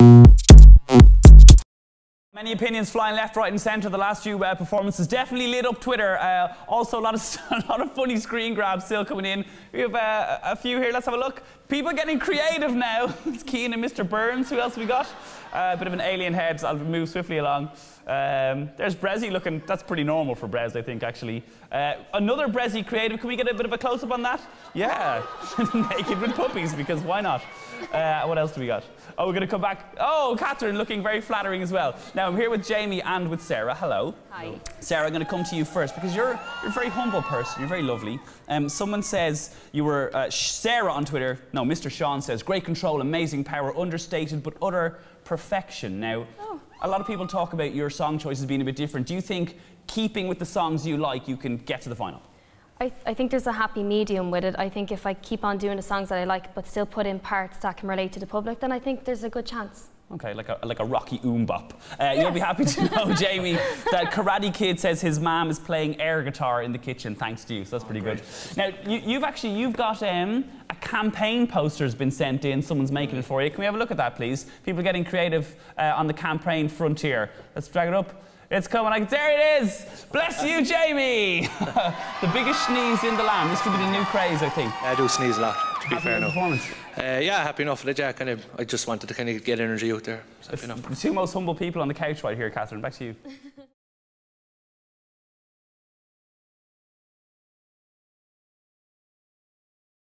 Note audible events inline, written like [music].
you Many opinions flying left, right, and centre. The last few uh, performances definitely lit up Twitter. Uh, also, a lot of [laughs] a lot of funny screen grabs still coming in. We have uh, a few here. Let's have a look. People getting creative now. [laughs] it's Kian and Mr. Burns. Who else we got? Uh, a bit of an alien head. I'll move swiftly along. Um, there's Bressie looking. That's pretty normal for Brez, I think, actually. Uh, another Bressie creative. Can we get a bit of a close up on that? Yeah, [laughs] naked with puppies because why not? Uh, what else do we got? Oh, we're going to come back. Oh, Kathryn looking very flattering as well. Now, I'm here with Jamie and with Sarah. Hello. Hi. Sarah, I'm going to come to you first because you're, you're a very humble person. You're very lovely. Um, someone says you were uh, Sarah on Twitter. No, Mr. Sean says great control, amazing power, understated but utter perfection. Now, Oh. a lot of people talk about your song choices being a bit different. Do you think keeping with the songs you like, you can get to the final? I, I think there's a happy medium with it. I think if I keep on doing the songs that I like, but still put in parts that can relate to the public, then I think there's a good chance. Okay, like a, like a rocky oom bop. Uh, You'll be happy to know, [laughs] Jamie, that Karate Kid says his mom is playing air guitar in the kitchen thanks to you, so that's pretty good. Now, you, you've actually, you've got um, a campaign poster's been sent in, someone's making it for you. Can we have a look at that, please? People getting creative uh, on the campaign frontier. Let's drag it up. It's coming. There it is. Bless you, Jamie. [laughs] the biggest sneeze in the land. This could be the new craze, I think. I do sneeze a lot, to be Happy fair enough. performance. Uh, yeah, happy enough with it, yeah. Kind of, I just wanted to kind of get energy out there. So. The two most humble people on the couch right here, Kathryn. Back to you.